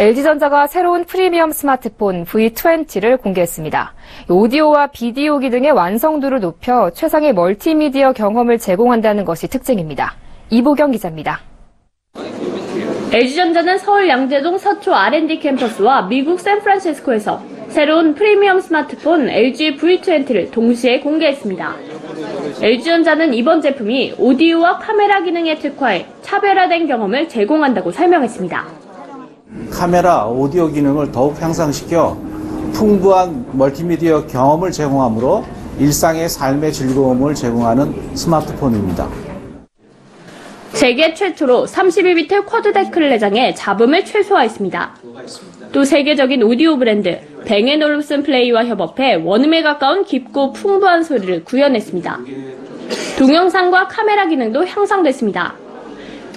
LG전자가 새로운 프리미엄 스마트폰 V20를 공개했습니다. 오디오와 비디오 기능의 완성도를 높여 최상의 멀티미디어 경험을 제공한다는 것이 특징입니다. 이보경 기자입니다. LG전자는 서울 양재동 서초 R&D 캠퍼스와 미국 샌프란시스코에서 새로운 프리미엄 스마트폰 LG V20를 동시에 공개했습니다. LG전자는 이번 제품이 오디오와 카메라 기능에 특화해 차별화된 경험을 제공한다고 설명했습니다. 카메라, 오디오 기능을 더욱 향상시켜 풍부한 멀티미디어 경험을 제공하므로 일상의 삶의 즐거움을 제공하는 스마트폰입니다. 세계 최초로 32비트 quad DAC을 내장해 잡음을 최소화했습니다. 또 세계적인 오디오 브랜드 뱅앤올룹슨 플레이와 협업해 원음에 가까운 깊고 풍부한 소리를 구현했습니다. 동영상과 카메라 기능도 향상됐습니다.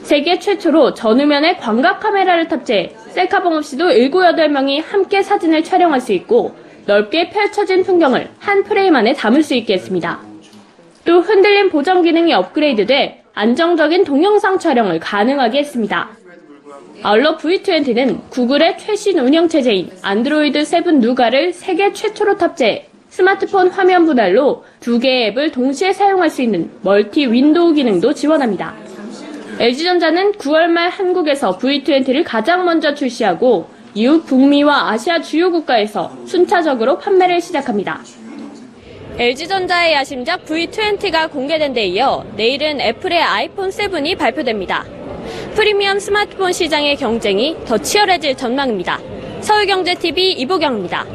세계 최초로 전후면에 광각 카메라를 탑재해 셀카봉 없이도 7, 8명이 함께 사진을 촬영할 수 있고 넓게 펼쳐진 풍경을 한 프레임 안에 담을 수 있게 했습니다. 또 흔들림 보정 기능이 업그레이드돼 안정적인 동영상 촬영을 가능하게 했습니다. 아울러 V20는 구글의 최신 운영체제인 안드로이드 7 누가를 세계 최초로 탑재해 스마트폰 화면 분할로 두 개의 앱을 동시에 사용할 수 있는 multi window 기능도 지원합니다. LG전자는 9월 말 한국에서 V20를 가장 먼저 출시하고 이후 북미와 아시아 주요 국가에서 순차적으로 판매를 시작합니다. LG전자의 야심작 V20가 공개된 데 이어 내일은 애플의 아이폰 7이 발표됩니다. 프리미엄 스마트폰 시장의 경쟁이 더 치열해질 전망입니다. 서울경제TV 이보경입니다.